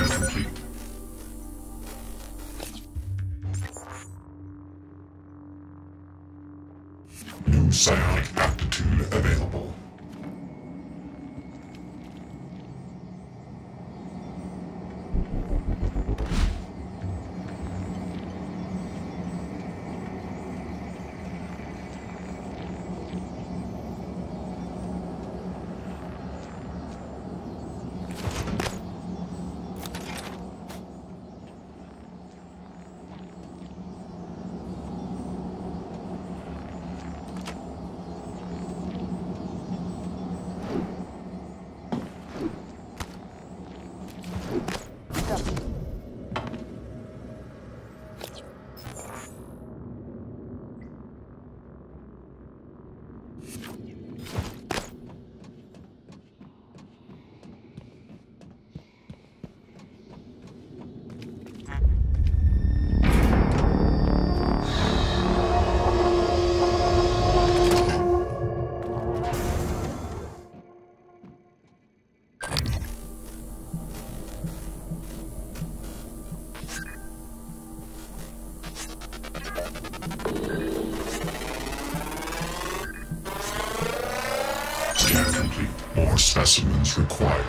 Scan complete. Required.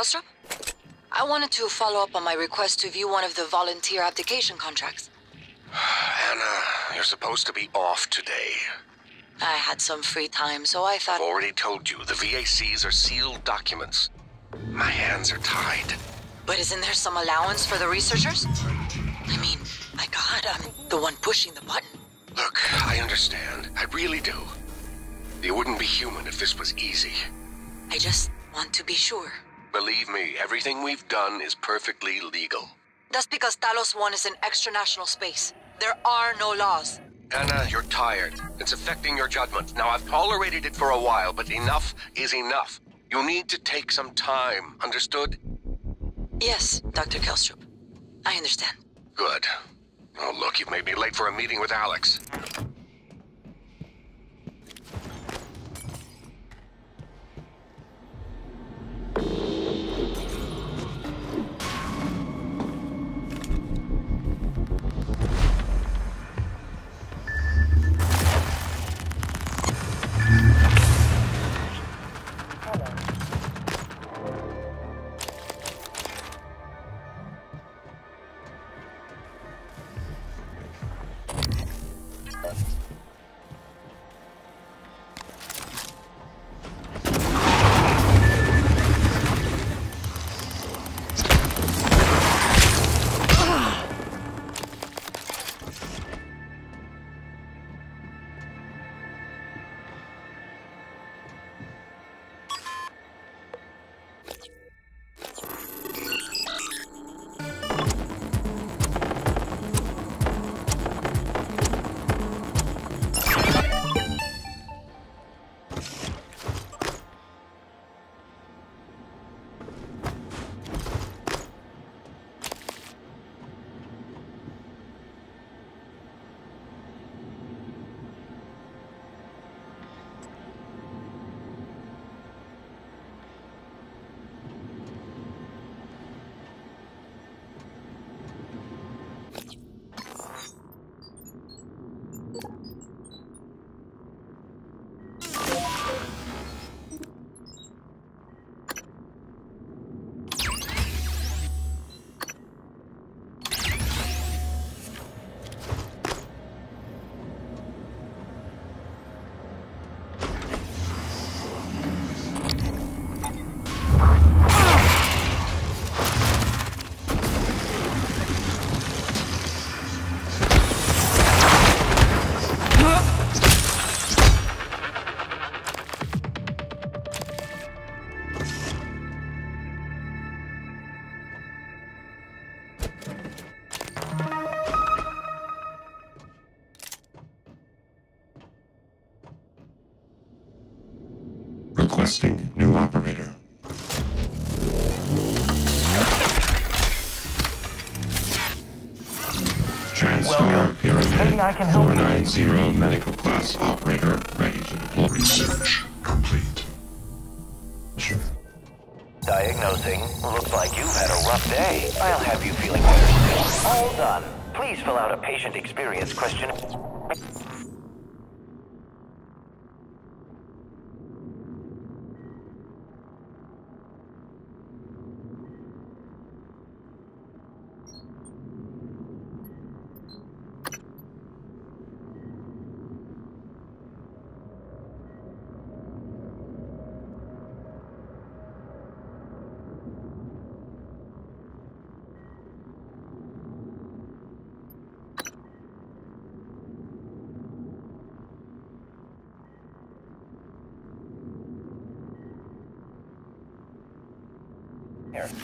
Dr. I wanted to follow up on my request to view one of the volunteer abdication contracts. Anna, you're supposed to be off today. I had some free time, so I thought. I've already told you the VACs are sealed documents. My hands are tied. But isn't there some allowance for the researchers? I mean, my god, I'm the one pushing the button. Look, I understand. I really do. You wouldn't be human if this was easy. I just want to be sure. Believe me, everything we've done is perfectly legal. That's because Talos 1 is an extra-national space. There are no laws. Anna, you're tired. It's affecting your judgment. Now, I've tolerated it for a while, but enough is enough. You need to take some time, understood? Yes, Dr. Kelstrup. I understand. Good. Oh, look, you've made me late for a meeting with Alex. Pyramid I can help you. 490 medical class operator ready to deploy. Research complete. Sure. Diagnosing. Looks like you've had a rough day. I'll have you feeling better soon. All done. Please fill out a patient experience question.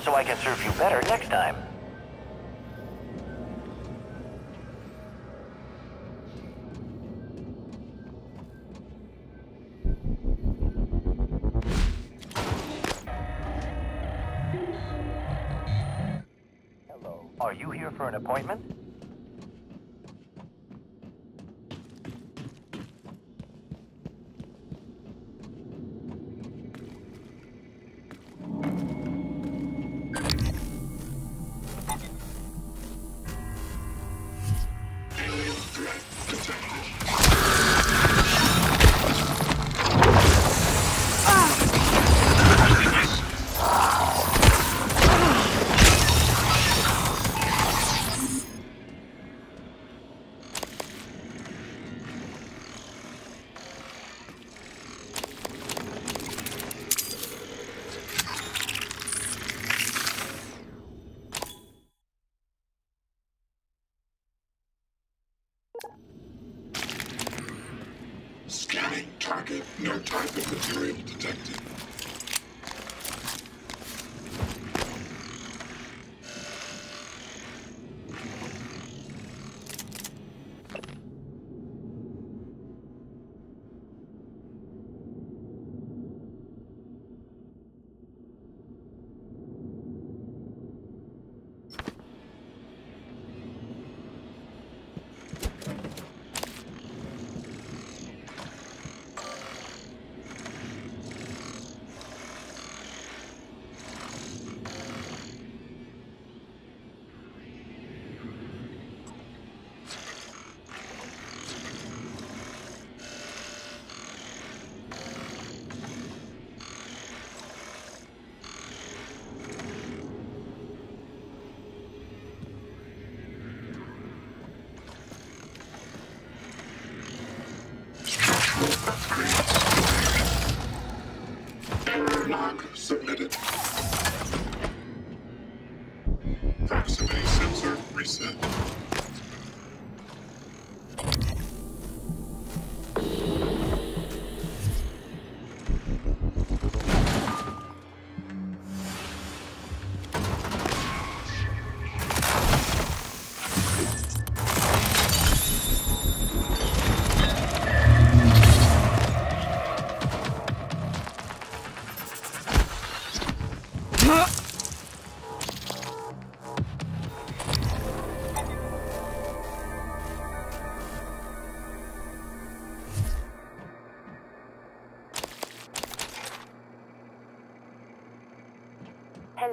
So I can serve you better next time. Hello. Are you here for an appointment?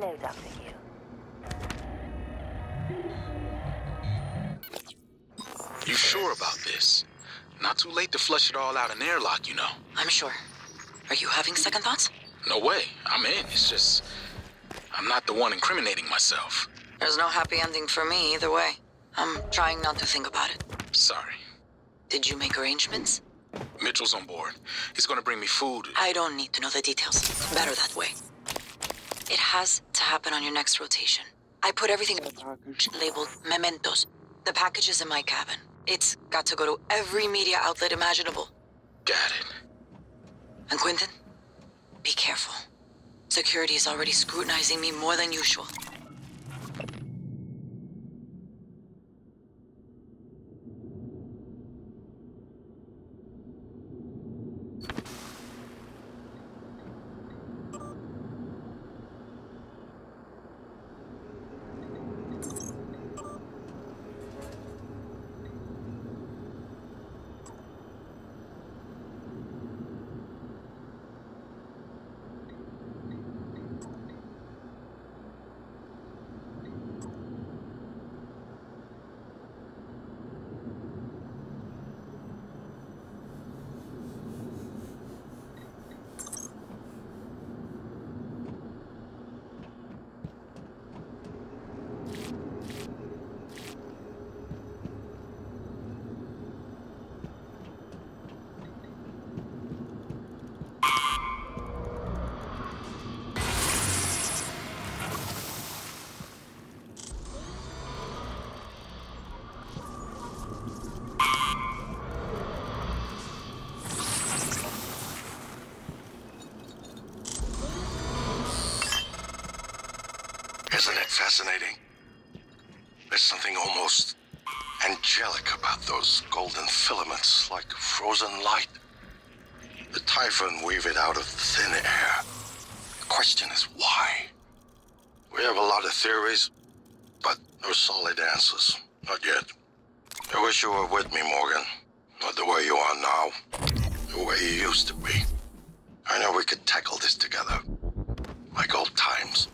Hello, Dr. Yu. You sure about this? Not too late to flush it all out in airlock, you know. I'm sure. Are you having second thoughts? No way. I'm in. It's just. I'm not the one incriminating myself. There's no happy ending for me either way. I'm trying not to think about it. Sorry. Did you make arrangements? Mitchell's on board. He's gonna bring me food. I don't need to know the details. Better that way. It has to happen on your next rotation. I put everything labeled mementos. The package is in my cabin. It's got to go to every media outlet imaginable. Got it. And Quentin, be careful. Security is already scrutinizing me more than usual. Isn't it fascinating? There's something almost angelic about those golden filaments, like frozen light. The Typhon weave it out of thin air. The question is why? We have a lot of theories, but no solid answers. Not yet. I wish you were with me, Morgan. Not the way you are now. The way you used to be. I know we could tackle this together. Like old times.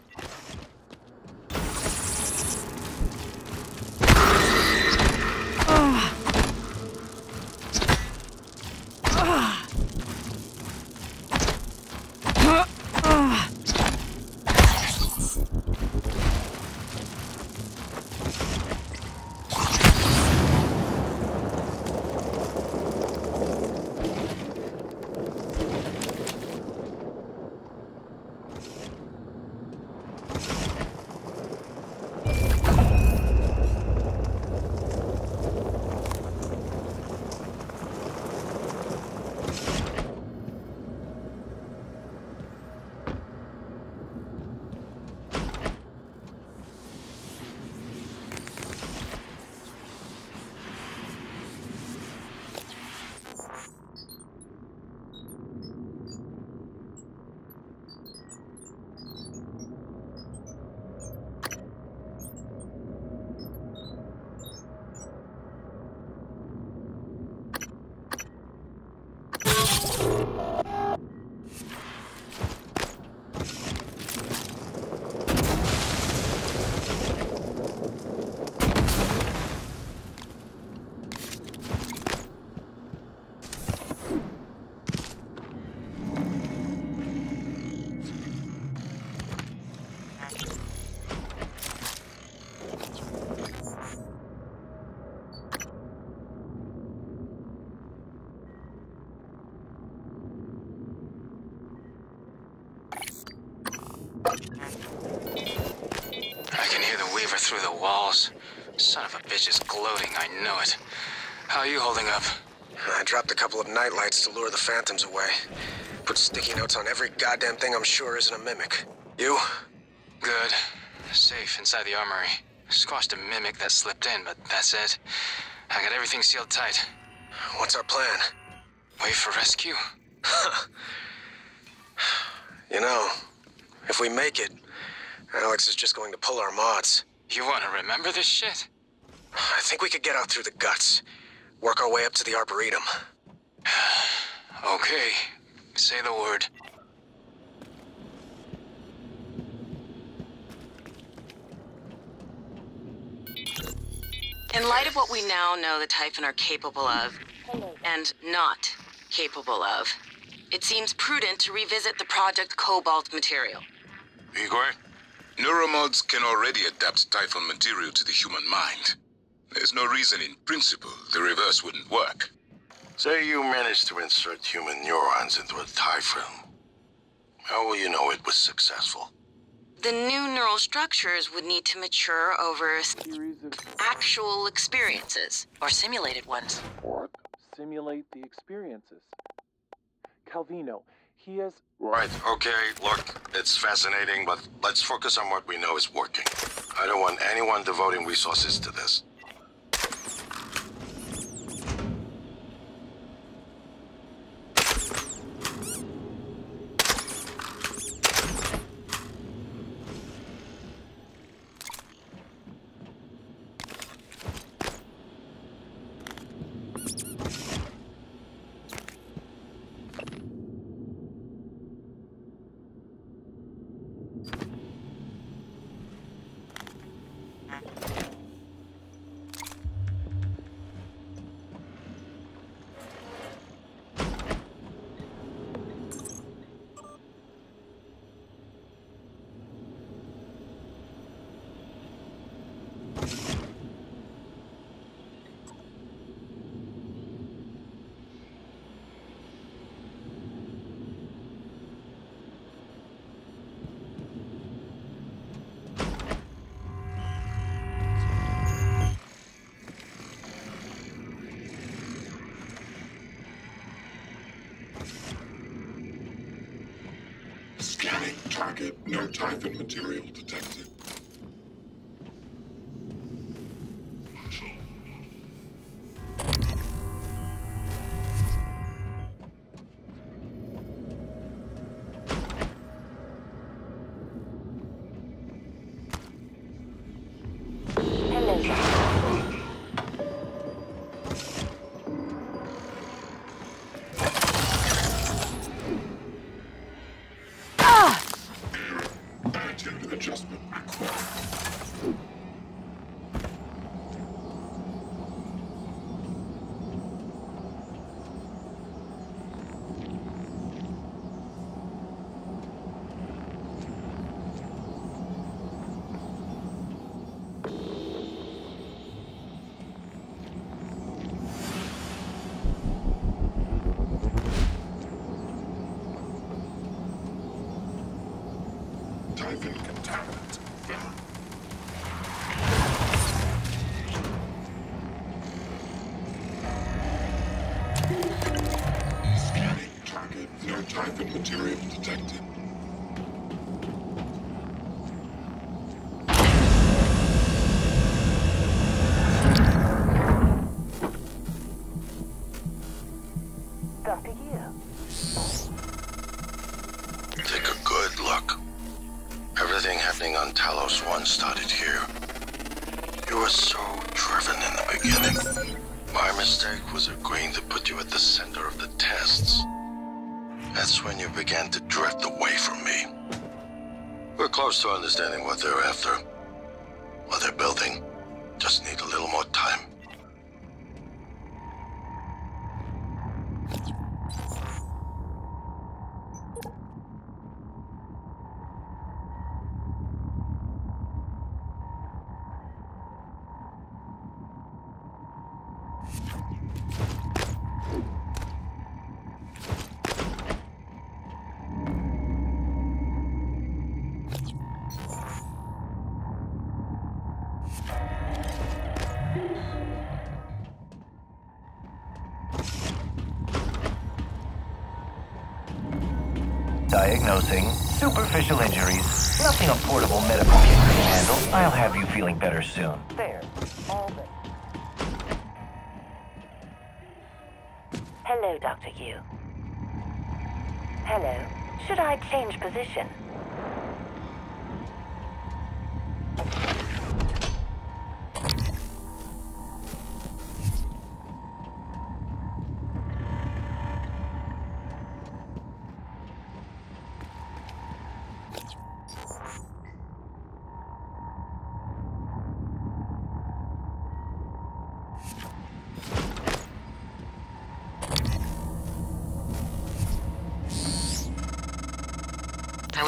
Bitch is gloating, I know it. How are you holding up? I dropped a couple of nightlights to lure the phantoms away. Put sticky notes on every goddamn thing I'm sure isn't a mimic. You? Good. Safe inside the armory. Squashed a mimic that slipped in, but that's it. I got everything sealed tight. What's our plan? Wait for rescue? You know, if we make it, Alex is just going to pull our mods. You want to remember this shit? I think we could get out through the guts. Work our way up to the Arboretum. Okay. Say the word. In light of what we now know the Typhon are capable of, and not capable of, it seems prudent to revisit the Project Cobalt material. Igwe, neuromods can already adapt Typhon material to the human mind. There's no reason in principle the reverse wouldn't work. Say you managed to insert human neurons into a Typhon. How will you know it was successful? The new neural structures would need to mature over a series of actual experiences, or simulated ones. Or simulate the experiences. Calvino, he has. Right, okay, look, it's fascinating, but let's focus on what we know is working. I don't want anyone devoting resources to this. Scanning target. No Typhon material detected. Beginning. My mistake was agreeing to put you at the center of the tests. That's when you began to drift away from me. We're close to understanding what they're after. What they're building. Just need a little more time. Position?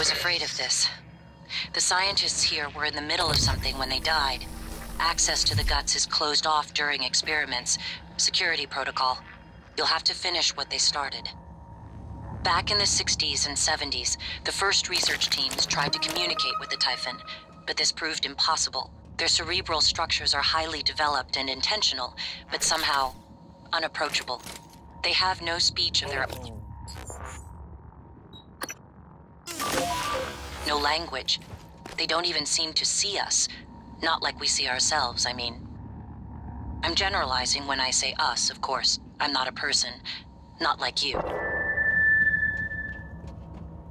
Was afraid of this. The scientists here were in the middle of something when they died. Access to the guts is closed off during experiments. Security protocol. You'll have to finish what they started. Back in the 60s and 70s, the first research teams tried to communicate with the Typhon, but this proved impossible. Their cerebral structures are highly developed and intentional, but somehow unapproachable. They have no speech of their own. No language. They don't even seem to see us. Not like we see ourselves, I mean. I'm generalizing when I say us, of course. I'm not a person. Not like you.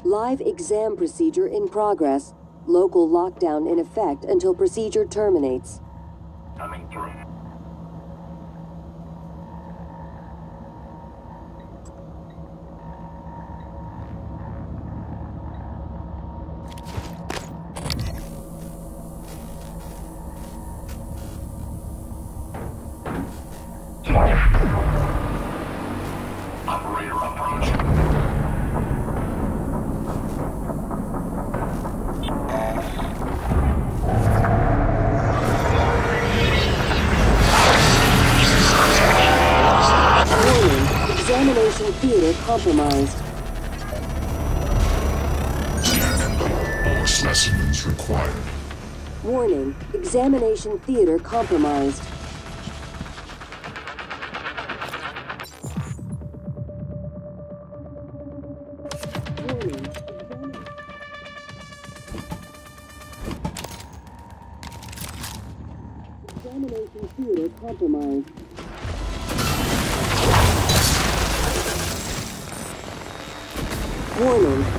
Live exam procedure in progress. Local lockdown in effect until procedure terminates. Coming through. Compromised. All specimens required. Warning. Examination theater compromised.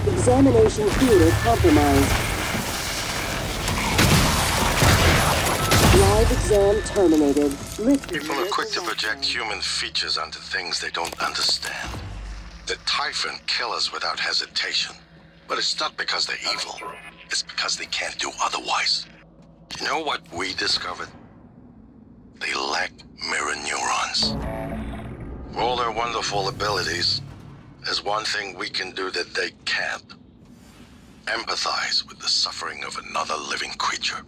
Examination theater compromised. Live exam terminated. Lifting. People are quick to project human features onto things they don't understand. The Typhon kill us without hesitation. But it's not because they're evil. It's because they can't do otherwise. You know what we discovered? They lack mirror neurons. For all their wonderful abilities, there's one thing we can do that they can't. Empathize with the suffering of another living creature.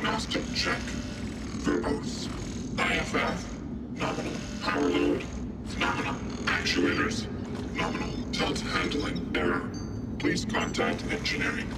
Diagnostic check. Verbose. IFF. Nominal. Power load. Nominal. Actuators. Nominal. Tilt handling. Error. Please contact engineering.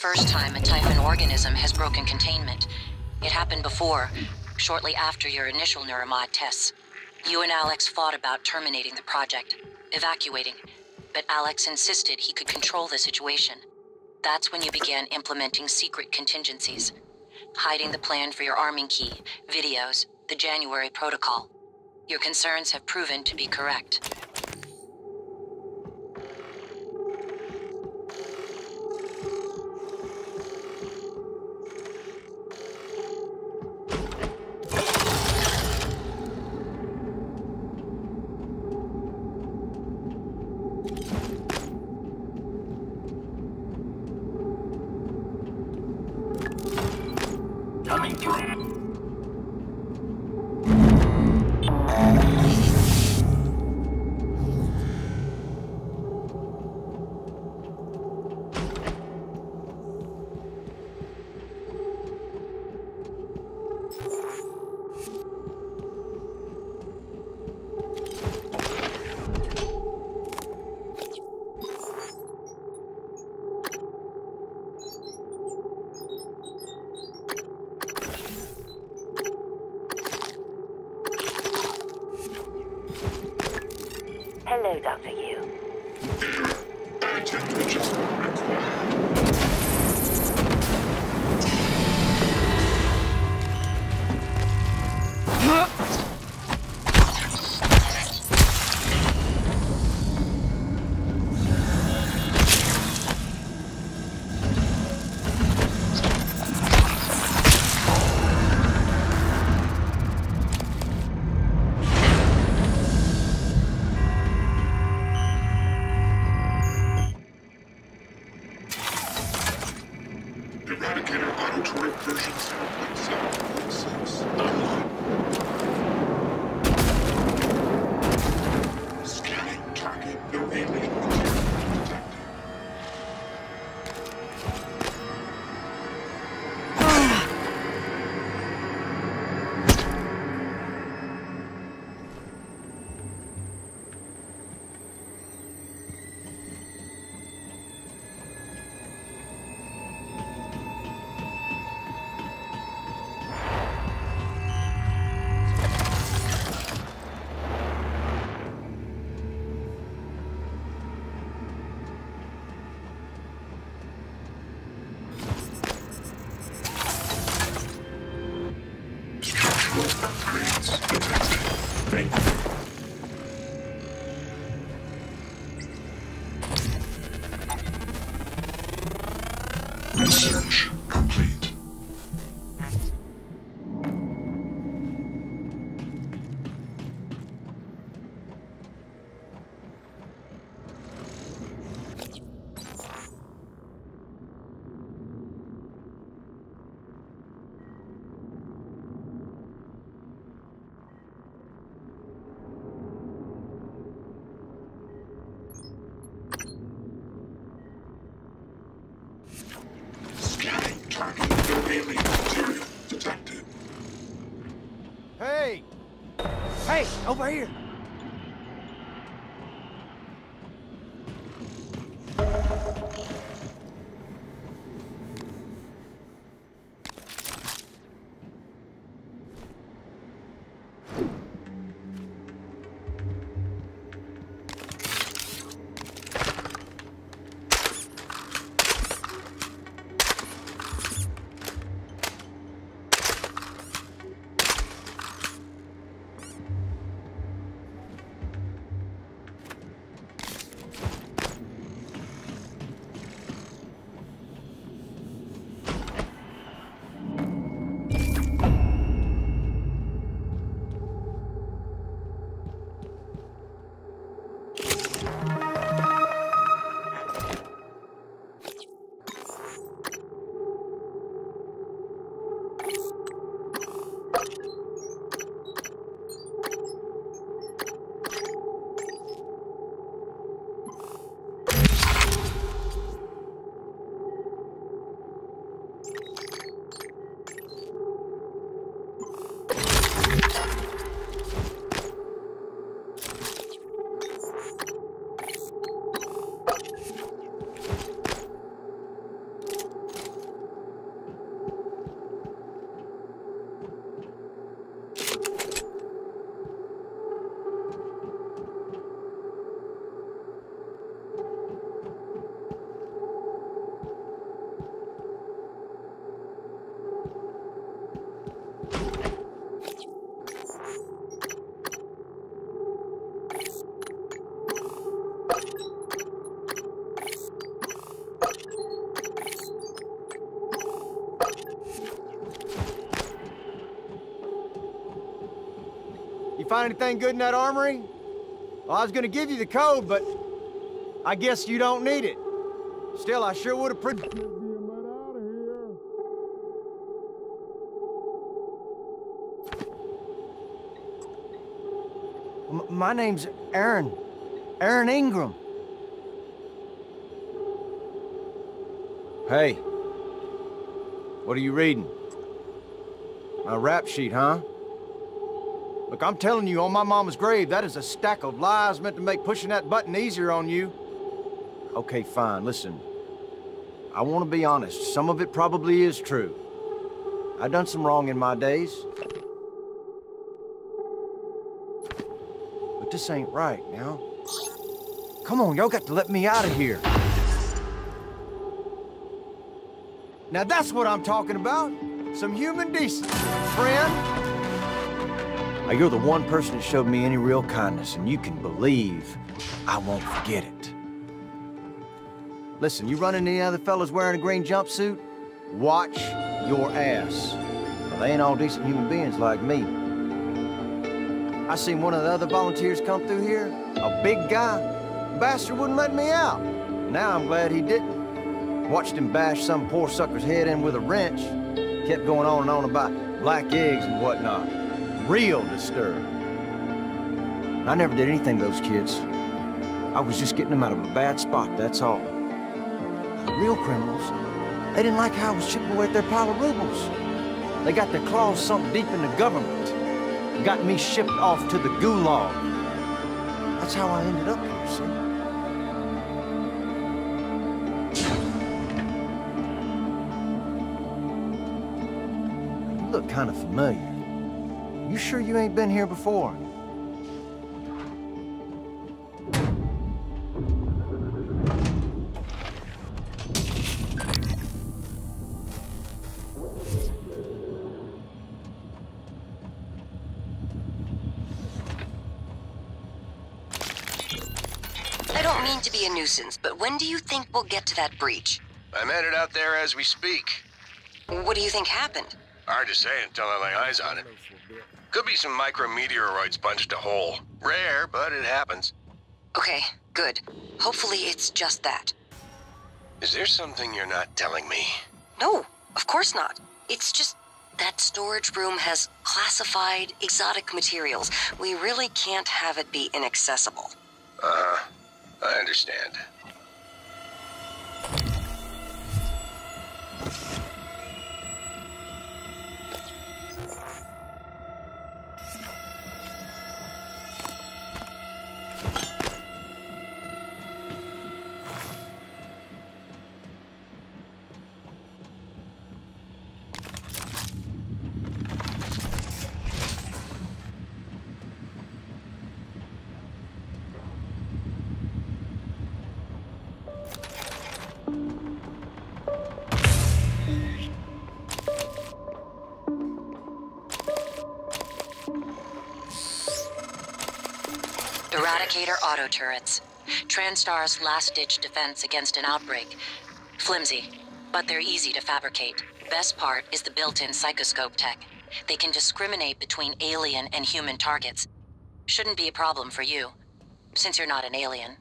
First time a Typhon organism has broken containment. It happened before, shortly after your initial neuromod tests. You and Alex fought about terminating the project, evacuating, but Alex insisted he could control the situation. That's when you began implementing secret contingencies, hiding the plan for your arming key, videos, the January protocol. Your concerns have proven to be correct. Hello, Dr. Yu. Oh, over here! Find anything good in that armory? Well, I was gonna give you the code, but I guess you don't need it. Still, I sure would have pre- my name's Aaron. Aaron Ingram. Hey. What are you reading? A rap sheet, huh? Look, I'm telling you, on my mama's grave, that is a stack of lies meant to make pushing that button easier on you. Okay, fine, listen. I want to be honest. Some of it probably is true. I've done some wrong in my days. But this ain't right, now. Come on, y'all got to let me out of here. Now that's what I'm talking about. Some human decency, friend. Now, you're the one person that showed me any real kindness, and you can believe I won't forget it. Listen, you run into any other fellas wearing a green jumpsuit? Watch your ass. Well, they ain't all decent human beings like me. I seen one of the other volunteers come through here, a big guy. Bastard wouldn't let me out. Now I'm glad he didn't. Watched him bash some poor sucker's head in with a wrench. Kept going on and on about black eggs and whatnot. Real disturbed. I never did anything to those kids. I was just getting them out of a bad spot, that's all. Real criminals, they didn't like how I was chipping away at their pile of rubles. They got their claws sunk deep in the government. Got me shipped off to the gulag. That's how I ended up here, see? Kind of familiar. You sure you ain't been here before? I don't mean to be a nuisance, but when do you think we'll get to that breach? I'm headed out there as we speak. What do you think happened? Hard to say until I lay eyes on it. Could be some micrometeoroids punched a hole. Rare, but it happens. Okay, good. Hopefully it's just that. Is there something you're not telling me? No, of course not. It's just that storage room has classified exotic materials. We really can't have it be inaccessible. Uh-huh. I understand. Eradicator auto turrets. Transtar's last-ditch defense against an outbreak. Flimsy, but they're easy to fabricate. Best part is the built-in psychoscope tech. They can discriminate between alien and human targets. Shouldn't be a problem for you, since you're not an alien.